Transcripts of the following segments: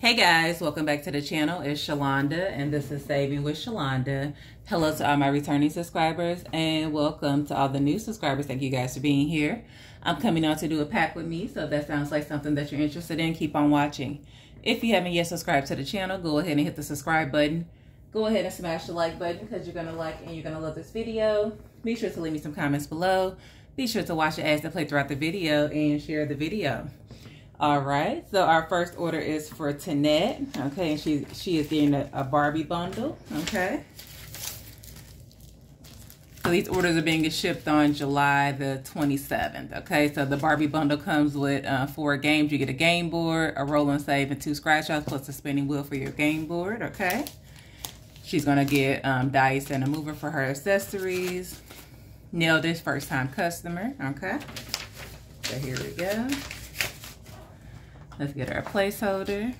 Hey guys, welcome back to the channel. It's Shalonda and this is Saving with Shalonda. Hello to all my returning subscribers and welcome to all the new subscribers. Thank you guys for being here. I'm coming on to do a pack with me, so if that sounds like something that you're interested in, keep on watching. If you haven't yet subscribed to the channel, go ahead and hit the subscribe button. Go ahead and smash the like button because you're going to like and you're going to love this video. Be sure to leave me some comments below. Be sure to watch the ads that play throughout the video and share the video. All right, so our first order is for Tanette. Okay, and she she is getting a, a Barbie bundle. Okay. So these orders are being shipped on July the 27th. Okay, so the Barbie bundle comes with uh, four games. You get a game board, a roll and save, and two scratch offs, plus a spinning wheel for your game board. Okay. She's gonna get um, dice and a mover for her accessories. Nailed this first time customer. Okay. So here we go. Let's get our placeholder.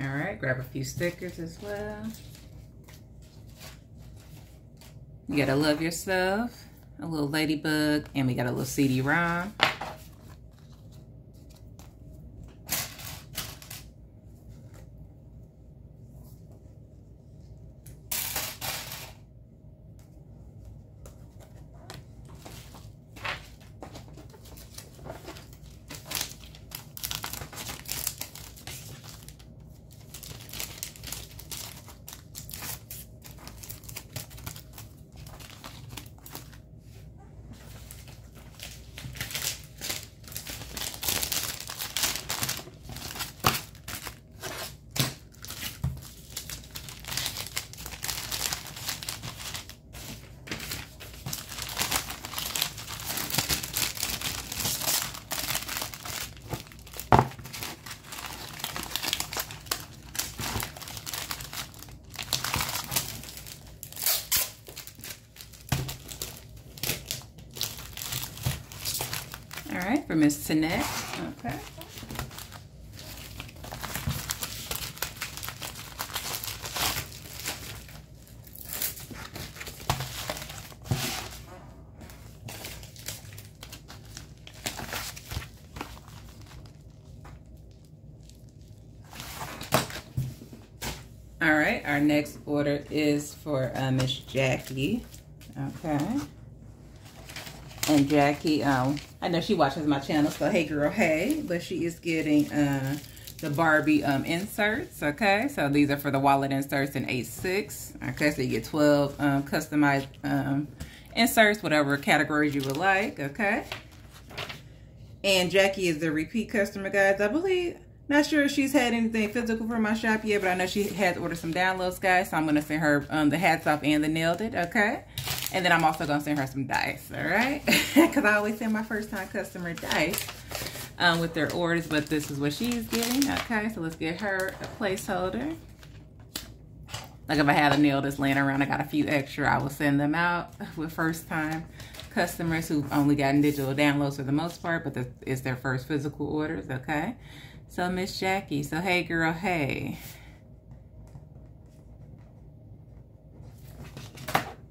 All right, grab a few stickers as well. You gotta love yourself, a little ladybug, and we got a little CD-ROM. All right, for Miss Tanette. Okay. All right, our next order is for uh, Miss Jackie. Okay. And Jackie, um, I know she watches my channel, so hey girl, hey. But she is getting uh, the Barbie um, inserts, okay? So these are for the wallet inserts in A6. Okay, so you get 12 um, customized um, inserts, whatever categories you would like, okay? And Jackie is the repeat customer, guys. I believe, not sure if she's had anything physical from my shop yet, but I know she has ordered some downloads, guys. So I'm going to send her um, the hats off and the nailed it, okay? And then I'm also going to send her some dice, all right? Because I always send my first-time customer dice um, with their orders, but this is what she's getting, okay? So let's get her a placeholder. Like if I had a nail that's laying around, I got a few extra, I will send them out with first-time customers who've only gotten digital downloads for the most part, but it's their first physical orders, okay? So Miss Jackie, so hey girl, hey.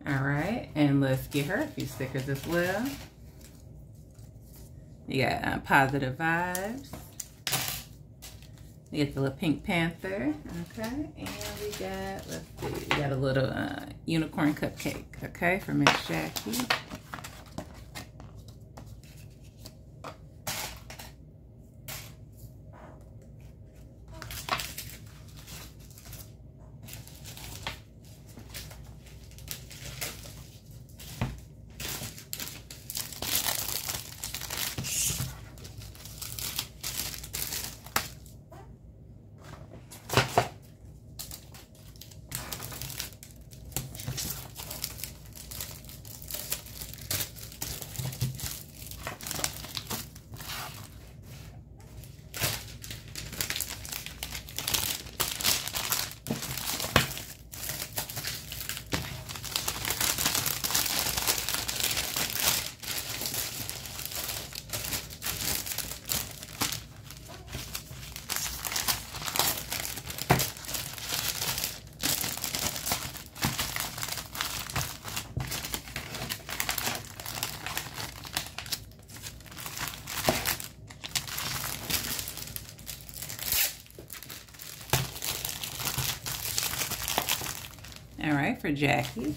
All right, and let's get her a few stickers as well. You got uh, positive vibes. You get the little Pink Panther, okay? And we got, let's see, we got a little uh, unicorn cupcake, okay, for Miss Jackie. For Jackie.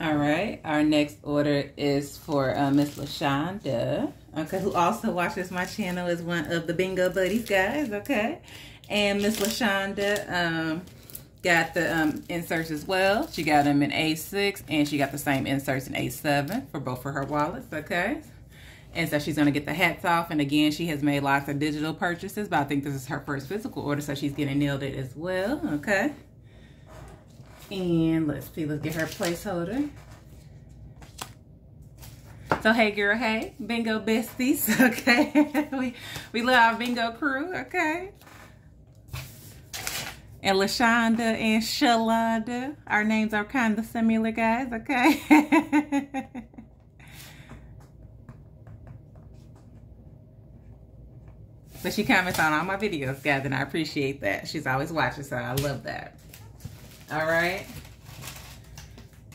All right, our next order is for uh, Miss LaShonda, okay, who also watches my channel is one of the Bingo Buddies guys, okay? And Miss LaShonda um, got the um, inserts as well. She got them in A6 and she got the same inserts in A7 for both of her wallets, okay? And so she's going to get the hats off. And again, she has made lots of digital purchases, but I think this is her first physical order, so she's getting nailed it as well, okay? And let's see, let's get her placeholder. So hey girl, hey, bingo besties, okay? we we love our bingo crew, okay? And LaShonda and Shalonda, our names are kind of similar, guys, okay? but she comments on all my videos, guys, and I appreciate that. She's always watching, so I love that. All right.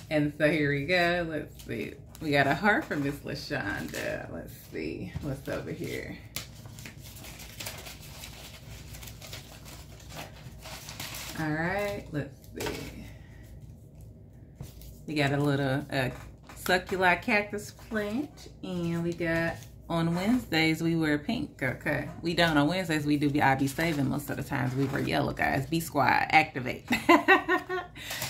And so here we go. Let's see. We got a heart from Miss LaShonda. Let's see what's over here. All right, let's see. We got a little uh, succulent cactus plant, and we got on Wednesdays we wear pink. Okay, we don't on Wednesdays we do. I be saving most of the times we wear yellow, guys. B squad activate.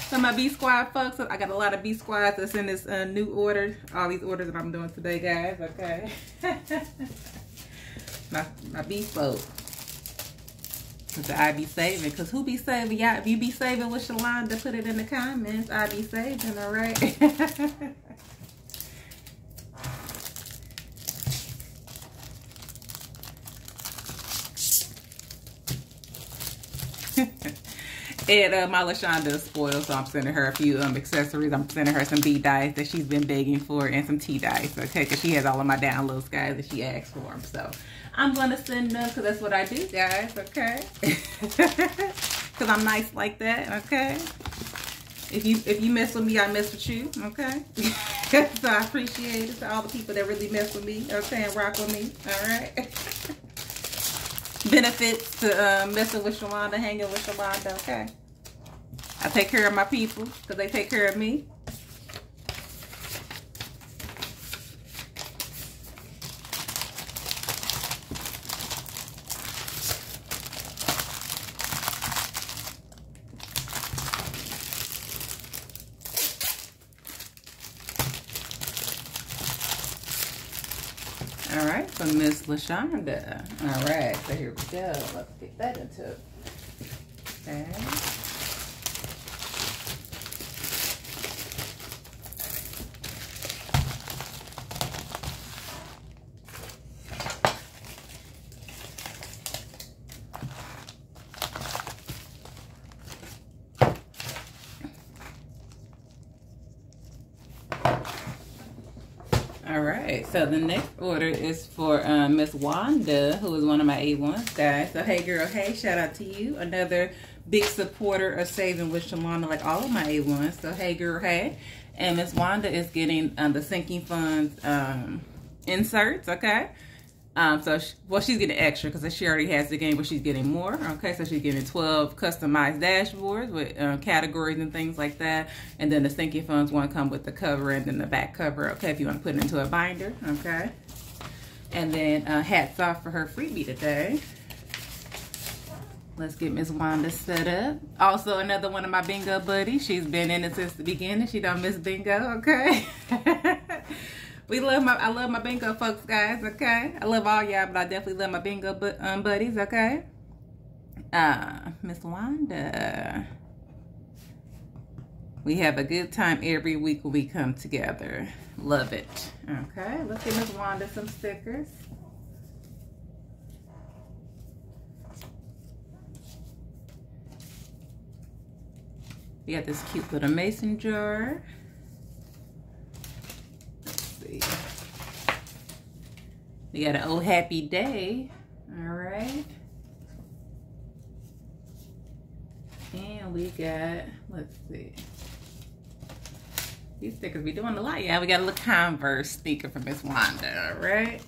So my B squad folks, I got a lot of B squads that's in this uh, new order. All these orders that I'm doing today, guys. Okay. my my B folks. Cause I be saving. Cause who be saving? Y'all, if you be saving with Shalonda, put it in the comments. I be saving, all right. And uh, my LaShonda is spoiled, so I'm sending her a few um, accessories. I'm sending her some B dice that she's been begging for and some T dice, okay? Because she has all of my downloads, guys, that she asked for them. So I'm going to send them because that's what I do, guys, okay? Because I'm nice like that, okay? If you if you mess with me, I mess with you, okay? so I appreciate it to all the people that really mess with me, okay, and rock with me, all right? benefits to uh, messing with Shalonda, hanging with Shalonda, okay? I take care of my people because they take care of me. All right, from Miss LaShonda. All right, so here we go. Let's get that into it. Okay. All right, so the next order is for um, Miss Wanda, who is one of my A1s, guys. So, hey, girl, hey, shout out to you. Another big supporter of Saving with Shalonda, like all of my A1s. So, hey, girl, hey. And Miss Wanda is getting um, the Sinking Funds um, inserts, okay? Um, so, she, well, she's getting extra because she already has the game, but she's getting more. Okay, so she's getting 12 customized dashboards with uh, categories and things like that. And then the Sinking Funds one come with the cover and then the back cover, okay, if you want to put it into a binder, okay? And then uh, hats off for her freebie today. Let's get Miss Wanda set up. Also, another one of my bingo buddies. She's been in it since the beginning. She don't miss bingo, okay? We love my, I love my bingo folks, guys, okay? I love all y'all, but I definitely love my bingo bu um, buddies, okay? Uh, Miss Wanda. We have a good time every week when we come together. Love it. Okay, let's give Miss Wanda some stickers. We got this cute little mason jar see. We got an oh happy day. All right. And we got, let's see. These stickers be doing a lot. Yeah, we got a little Converse sticker for Miss Wanda, all right?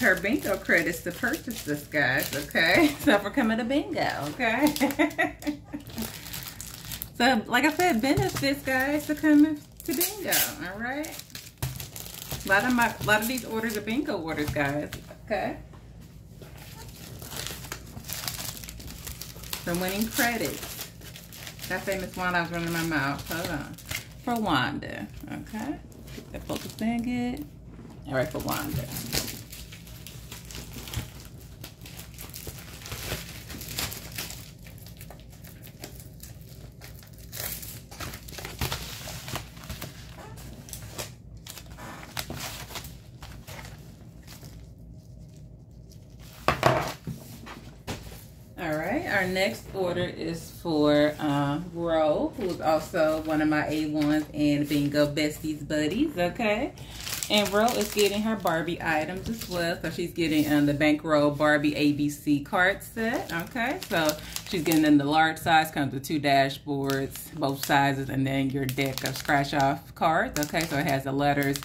Used her bingo credits to purchase this, guys, okay? So for coming to bingo, okay? so, like I said, benefits, guys, to coming to bingo, all right? A lot of my, a lot of these orders are bingo orders, guys, okay? From winning credits. That famous Wanda, I was running my mouth. Hold on. For Wanda, okay? Get that focus in good. All right, for Wanda. All right, our next order is for uh, Ro, who is also one of my A1s and Bingo Besties buddies, okay? And Ro is getting her Barbie items as well. So she's getting um, the Bankroll Barbie ABC card set. Okay, so she's getting in the large size, comes with two dashboards, both sizes, and then your deck of scratch off cards. Okay, so it has the letters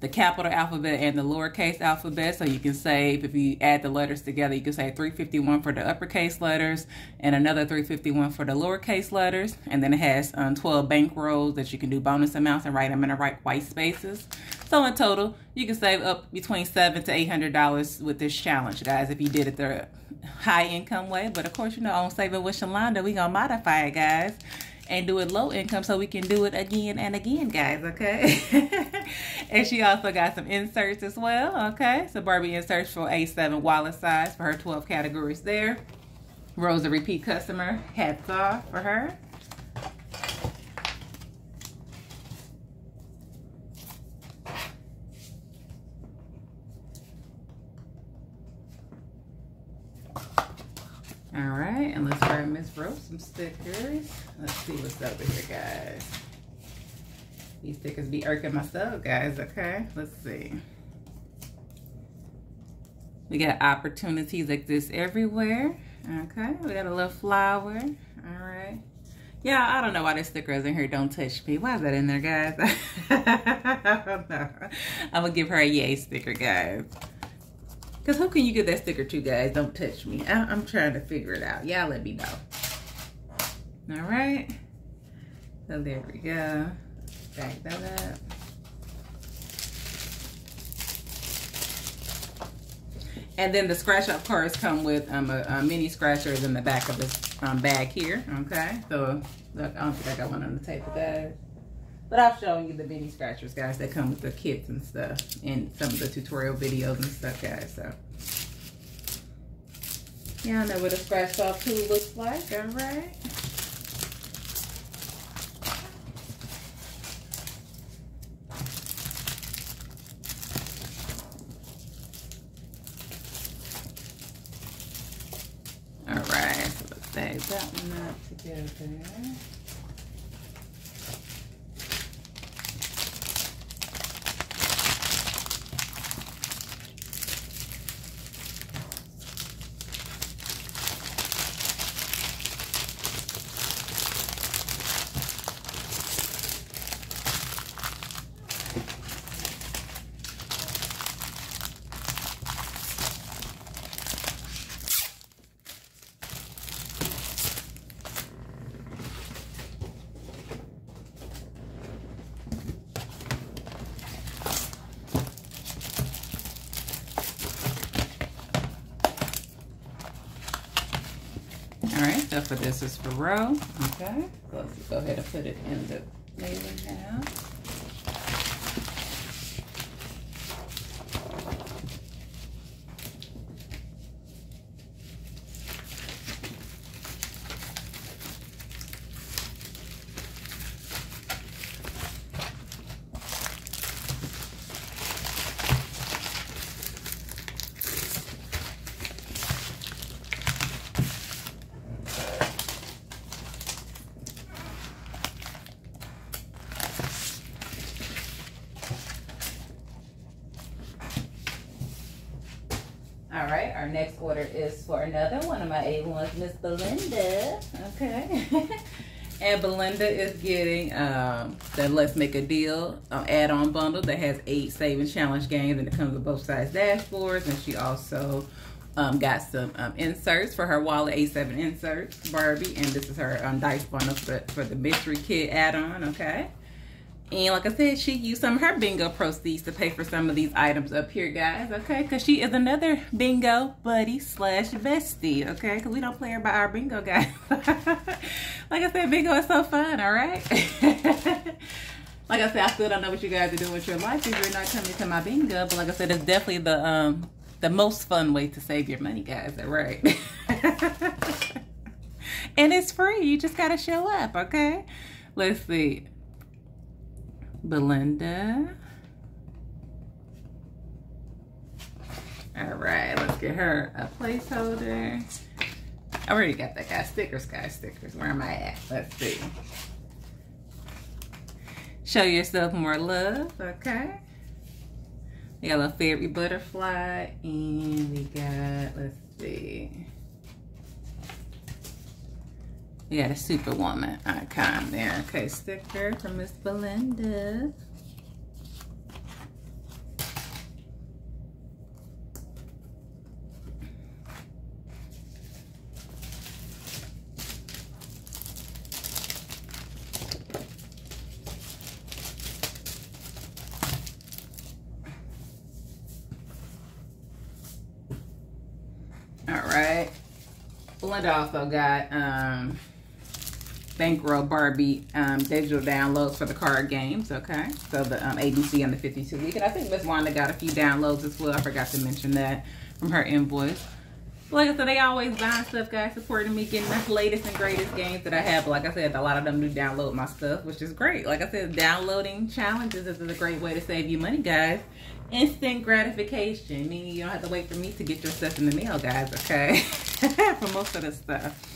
the capital alphabet and the lowercase alphabet. So you can save, if you add the letters together, you can say 351 for the uppercase letters and another 351 for the lowercase letters. And then it has um, 12 bank rolls that you can do bonus amounts and write them in the right white spaces. So in total, you can save up between seven to $800 with this challenge, guys, if you did it the high income way. But of course, you know, on Saving with Shalonda, we gonna modify it, guys and do it low income so we can do it again and again, guys, okay? and she also got some inserts as well, okay? So Barbie inserts for A7 wallet size for her 12 categories there. Rose, a repeat customer, hats off for her. All right, and let's grab Miss Rose some stickers. Let's see what's over here, guys. These stickers be irking myself, guys, okay? Let's see. We got opportunities like this everywhere. Okay, we got a little flower. All right. Yeah, I don't know why this sticker is in here. Don't touch me. Why is that in there, guys? I don't know. I'm to give her a yay sticker, guys. Because who can you give that sticker to, guys? Don't touch me. I am trying to figure it out. Y'all let me know. All right. So there we go. Back that up. And then the scratch up cards come with um, a, a mini scratchers in the back of this um, bag here. Okay. So look, I don't think I got one on the table, guys. But I've shown you the mini scratchers, guys, that come with the kits and stuff and some of the tutorial videos and stuff, guys. So, yeah, I know what a scratch off tool looks like. All right. All right, so let's save that up for this is for Ro. Okay, let's go ahead and put it in the mailing now. All right, our next order is for another one of my A1s, Miss Belinda. Okay. and Belinda is getting um, the Let's Make a Deal um, add-on bundle that has eight savings challenge games and it comes with both sides dashboards. And she also um, got some um, inserts for her wallet, A7 inserts, Barbie. And this is her um, dice bundle for, for the mystery kit add-on, okay? And like I said, she used some of her bingo proceeds to pay for some of these items up here, guys, okay? Because she is another bingo buddy slash bestie, okay? Because we don't play her by our bingo, guys. like I said, bingo is so fun, all right? like I said, I still don't know what you guys are doing with your life if you're not coming to my bingo. But like I said, it's definitely the um the most fun way to save your money, guys, all right? and it's free. You just got to show up, okay? Let's see. Belinda. All right, let's get her a placeholder. I already got that guy. Stickers, guys, stickers. Where am I at? Let's see. Show yourself more love, okay? We got a fairy butterfly, and we got, let's see. Got a superwoman icon there. Okay, sticker from Miss Belinda. All right. Belinda also got um, Bankroll Barbie um, digital downloads for the card games, okay? So the um, ABC and the 52 week. And I think Miss Wanda got a few downloads as well. I forgot to mention that from her invoice. But like I said, they always buying stuff, guys, supporting me, getting the latest and greatest games that I have. But like I said, a lot of them do download my stuff, which is great. Like I said, downloading challenges is a great way to save you money, guys. Instant gratification, meaning you don't have to wait for me to get your stuff in the mail, guys, okay? for most of the stuff.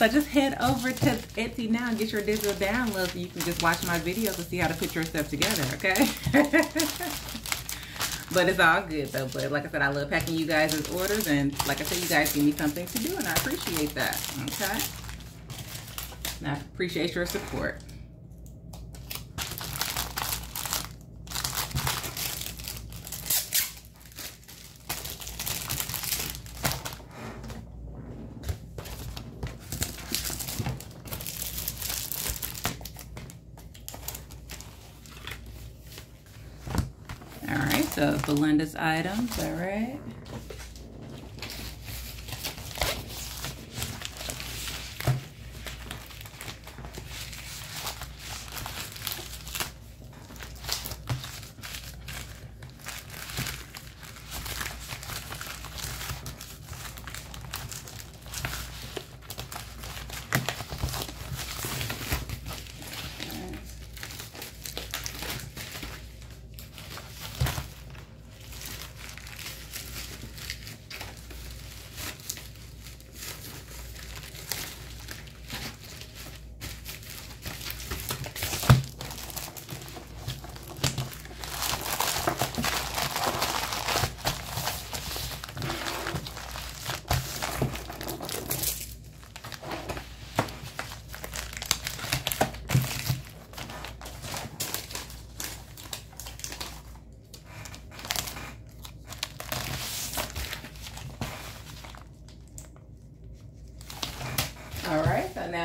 So just head over to Etsy now and get your digital download so you can just watch my videos and see how to put your stuff together, okay? but it's all good though. But like I said, I love packing you guys' orders and like I said, you guys give me something to do and I appreciate that, okay? And I appreciate your support. So Belinda's items, all right.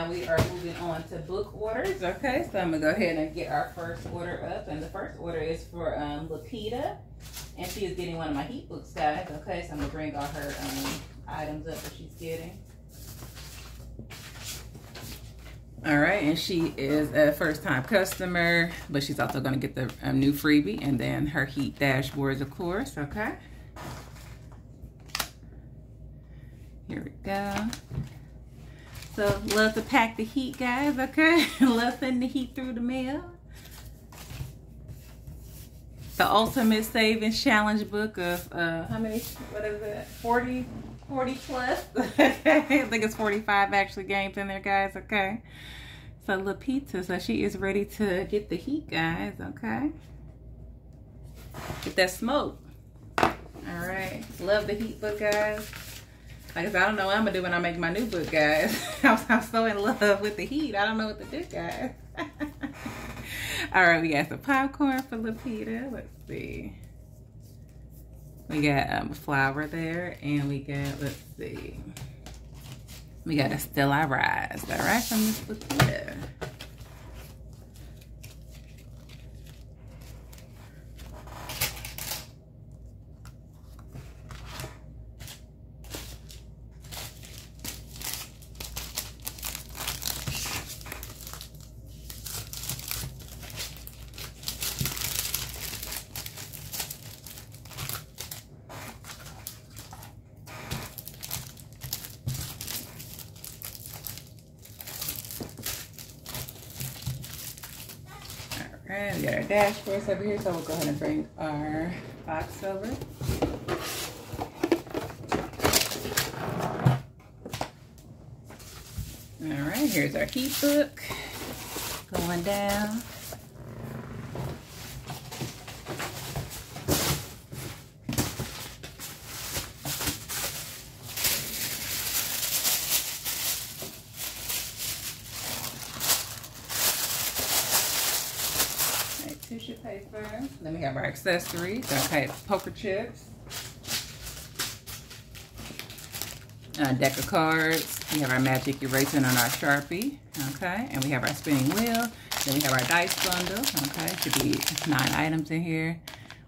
Now we are moving on to book orders. Okay, so I'm gonna go ahead and get our first order up. And the first order is for um, Lapita. And she is getting one of my heat books, guys. Okay, so I'm gonna bring all her um, items up that she's getting. All right, and she is a first-time customer, but she's also gonna get the um, new freebie and then her heat dashboards, of course, okay? Here we go. So love to pack the heat, guys, okay? love sending the heat through the mail. The Ultimate Savings Challenge book of, uh, how many, what is it, 40, 40 plus? I think it's 45 actually games in there, guys, okay? So Lapita, so she is ready to get the heat, guys, okay? Get that smoke. All right. Love the heat book, guys. Like I don't know what I'm gonna do when I make my new book, guys. I'm, I'm so in love with the heat. I don't know what to do, guys. All right, we got some popcorn for Lapita. Let's see. We got um, flour there, and we got, let's see. We got a Still I Rise, all right, from Miss Lapita. Alright, we got our dashboards over here, so we'll go ahead and bring our box over. Alright, here's our heat book going down. tissue paper. Then we have our accessories, okay, poker chips. A deck of cards. We have our magic eraser and our Sharpie, okay? And we have our spinning wheel. Then we have our dice bundle, okay? Should be nine items in here.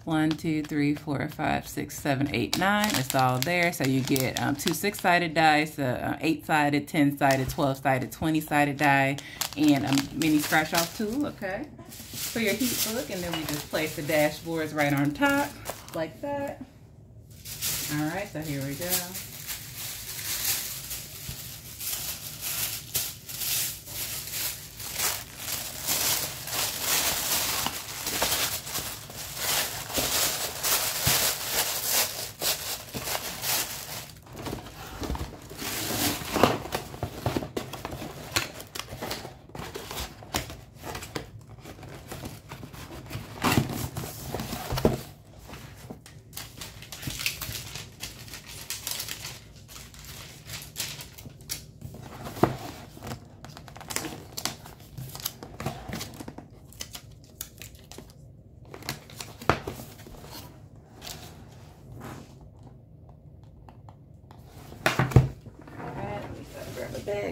One, two, three, four, five, six, seven, eight, nine. It's all there. So you get um, two six-sided dice, uh, eight-sided, 10-sided, 12-sided, 20-sided die, and a mini scratch-off tool, okay? For your heat book, and then we just place the dashboards right on top, like that. All right, so here we go.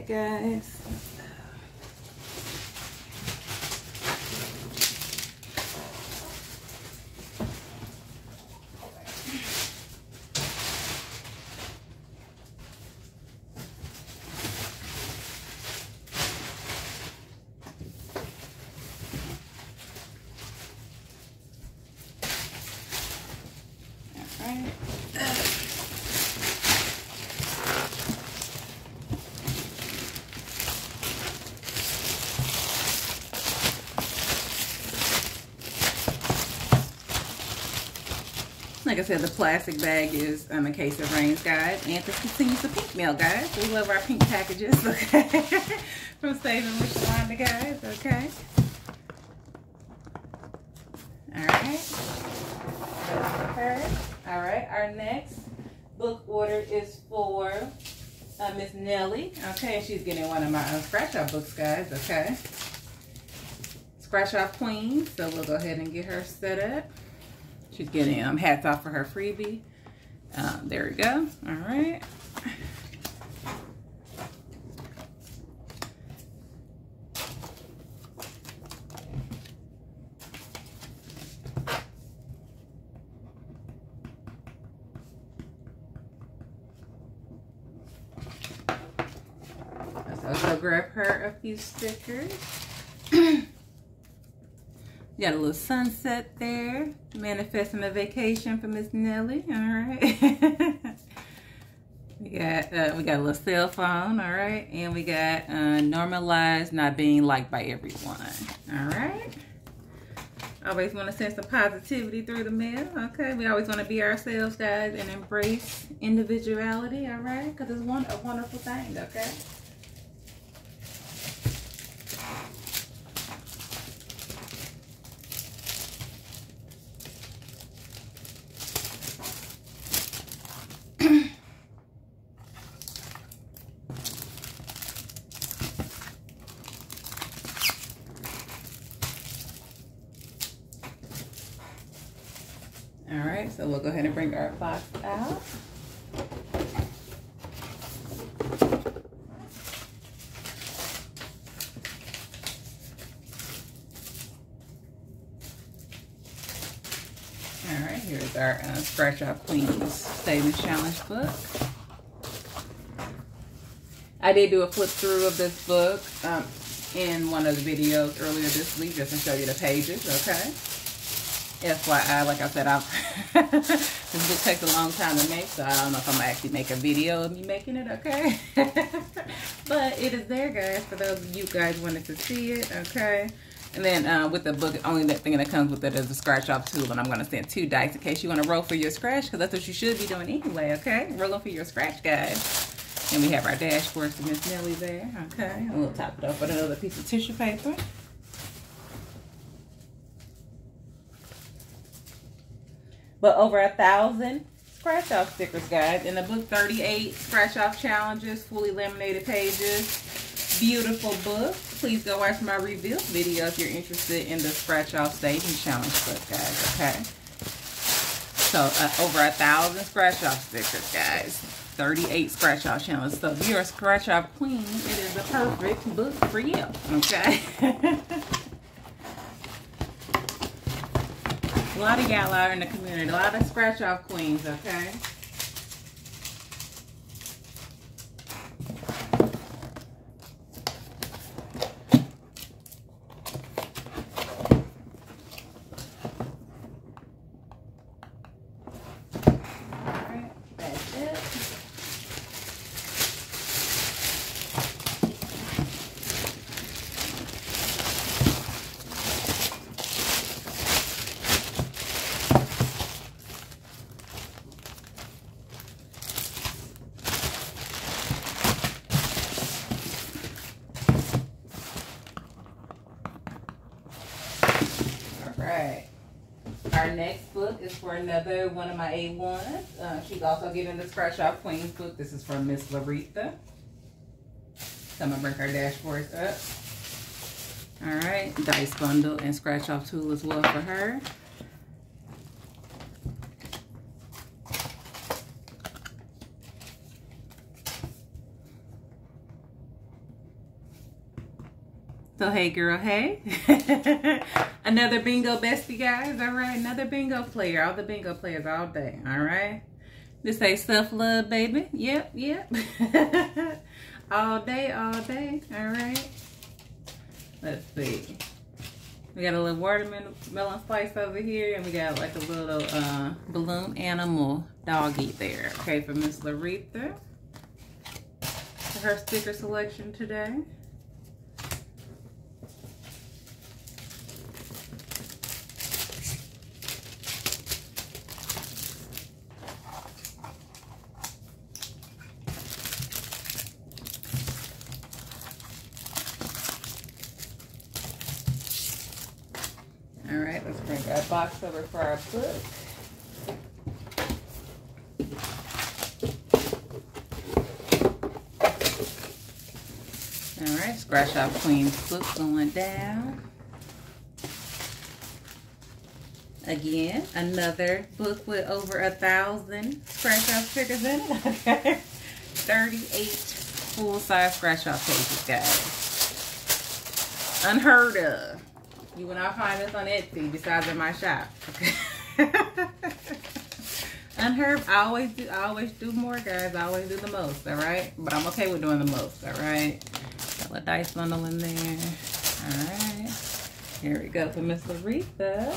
Guys. All right. Like I said, the plastic bag is um, a case of rains, guys. And to continue the pink mail, guys. We love our pink packages, okay? From Saving with Shalonda, guys, okay? All right. All right, our next book order is for uh, Miss Nellie. Okay, she's getting one of my uh, scratch off books, guys, okay? Scratch off Queen, so we'll go ahead and get her set up. She's getting um, hats off for her freebie. Um, there we go. All right. So I'll go grab her a few stickers. Got a little sunset there. Manifesting a vacation for Miss Nelly. All right. we got uh, we got a little cell phone. All right, and we got uh, normalized not being liked by everyone. All right. Always want to send some positivity through the mail. Okay, we always want to be ourselves, guys, and embrace individuality. All right, because it's one a wonderful thing. Okay. All right, so we'll go ahead and bring our box out. All right, here's our uh, Scratch Off Queens Savings Challenge book. I did do a flip through of this book um, in one of the videos earlier this week just to show you the pages, okay? FYI, like I said, this book takes a long time to make, so I don't know if I'm gonna actually make a video of me making it, okay? but it is there, guys, for those of you guys wanted to see it, okay? And then uh, with the book, only that thing that comes with it is a scratch off tool, and I'm gonna send two dice in case you wanna roll for your scratch, because that's what you should be doing anyway, okay? Rolling for your scratch, guys. And we have our dashboard for Miss Nellie there, okay? And we'll top it off with another piece of tissue paper. But over a thousand scratch off stickers, guys. In the book, 38 scratch off challenges, fully laminated pages. Beautiful book. Please go watch my review video if you're interested in the scratch off saving challenge book, guys. Okay. So uh, over a thousand scratch off stickers, guys. 38 scratch off challenges. So if you're a scratch off queen, it is the perfect book for you. Okay. A lot of y'all out in the community. A lot of scratch off queens, okay? right. Our next book is for another one of my A1s. Uh, she's also getting the Scratch Off Queens book. This is from Miss Laretha. So I'm going to bring her dashboards up. All right. Dice bundle and scratch off tool as well for her. So hey girl, hey. another bingo bestie guys, all right? Another bingo player, all the bingo players all day, all right? This say self-love, baby. Yep, yep. all day, all day, all right? Let's see. We got a little watermelon slice over here, and we got like a little uh, balloon animal doggy there, okay, for Miss Laretha. Her sticker selection today. All right, let's bring our box over for our book. All right, scratch off Queen's book going down. Again, another book with over a thousand scratch off stickers in it. Okay. 38 full-size scratch off pages, guys. Unheard of. You will not find this on Etsy besides in my shop. Unheard. I always do. I always do more, guys. I always do the most. All right. But I'm okay with doing the most. All right. Got a dice bundle in there. All right. Here we go for Miss Aretha.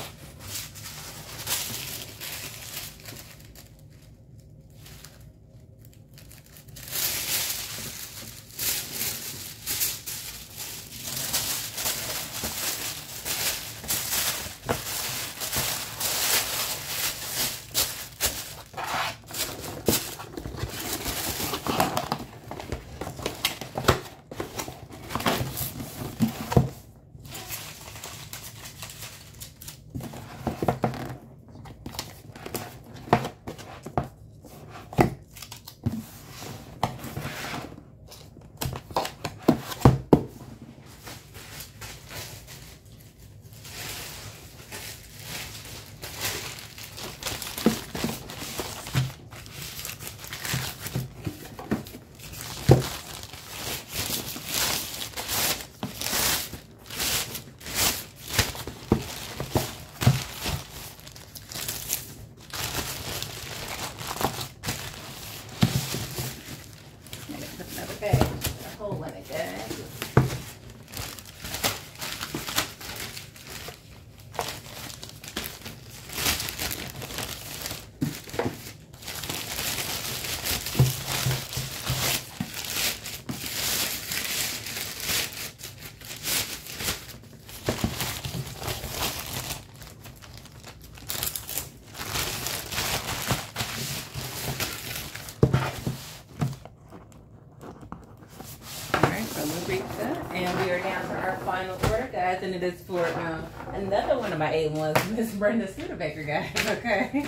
Guys, and it is for um, another one of my A1s, Miss Brenda Studebaker, guys, okay?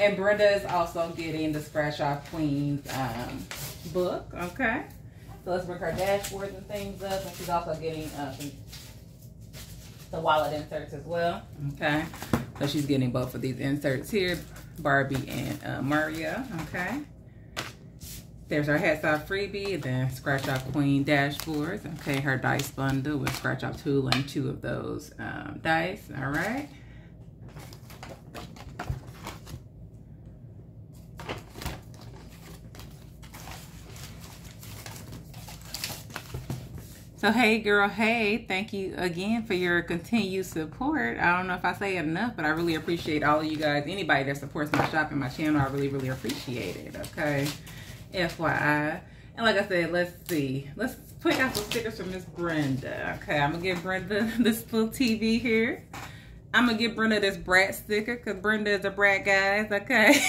And Brenda is also getting the Scratch Off Queens um, book, okay? So let's bring her dashboards and things up, and she's also getting uh, the wallet inserts as well, okay? So she's getting both of these inserts here, Barbie and uh, Mario, okay? There's our Hats Off freebie, and then Scratch Off Queen dashboards. Okay, her dice bundle with Scratch Off tool and two of those um, dice. All right. So hey girl, hey, thank you again for your continued support. I don't know if I say it enough, but I really appreciate all of you guys. Anybody that supports my shop and my channel, I really, really appreciate it, okay? FYI. And like I said, let's see. Let's pick out some stickers from Miss Brenda. Okay, I'm gonna give Brenda this little TV here. I'm gonna give Brenda this brat sticker because Brenda is a brat, guys. Okay.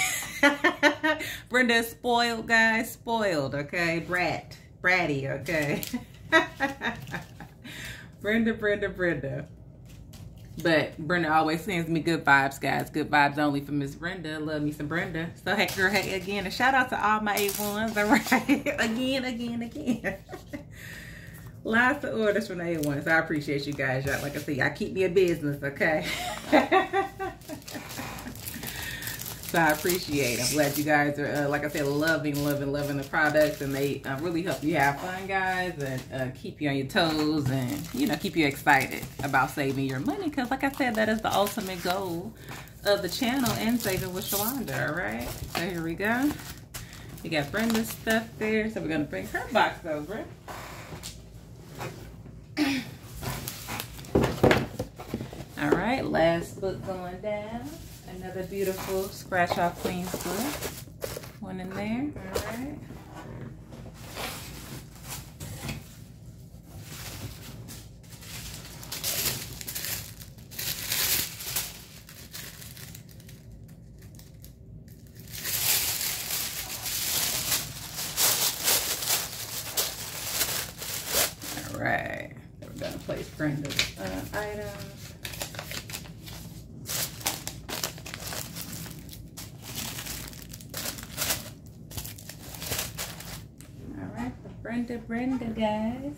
Brenda is spoiled, guys. Spoiled, okay? Brat. Bratty, okay? Brenda, Brenda, Brenda. But Brenda always sends me good vibes, guys. Good vibes only for Miss Brenda. Love me some Brenda. So, hey, girl, hey, again, a shout out to all my A1s, all right? again, again, again. Lots of orders from the A1s. I appreciate you guys. Y'all, like I said, y'all keep me a business, okay? So I appreciate it. I'm glad you guys are, uh, like I said, loving, loving, loving the products. And they uh, really help you have fun, guys. And uh, keep you on your toes and, you know, keep you excited about saving your money. Because like I said, that is the ultimate goal of the channel and saving with Shalonda, all right? So here we go. We got Brenda's stuff there. So we're to bring her box over. all right, last book going down. Another beautiful scratch off Queen's book. One in there. All right. All right. We're to place Brenda's uh, items. Brenda, Brenda, guys.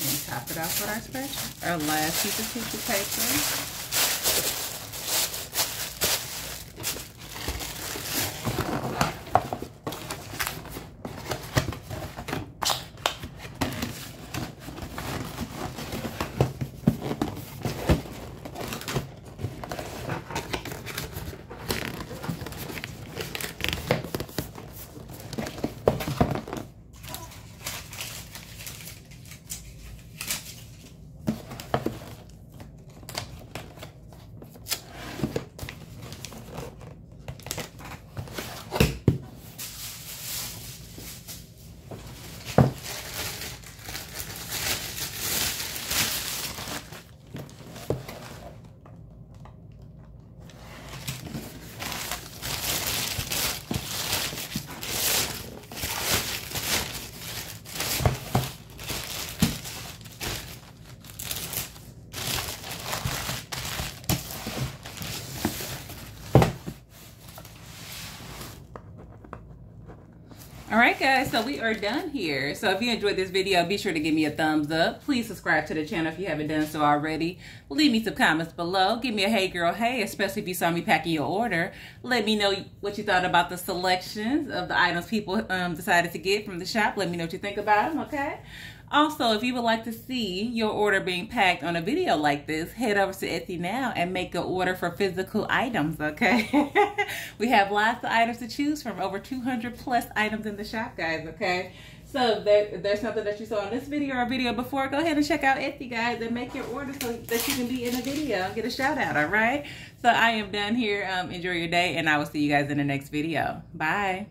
And top it off with our scratch. Our last piece of tissue paper. Guys, so we are done here. So if you enjoyed this video, be sure to give me a thumbs up. Please subscribe to the channel if you haven't done so already. Leave me some comments below. Give me a hey girl, hey, especially if you saw me packing your order. Let me know what you thought about the selections of the items people um, decided to get from the shop. Let me know what you think about them, okay? Also, if you would like to see your order being packed on a video like this, head over to Etsy now and make an order for physical items, okay? we have lots of items to choose from, over 200 plus items in the shop, guys, okay? So if, there, if there's something that you saw in this video or a video before, go ahead and check out Etsy, guys, and make your order so that you can be in the video and get a shout out, all right? So I am done here. Um, enjoy your day, and I will see you guys in the next video. Bye.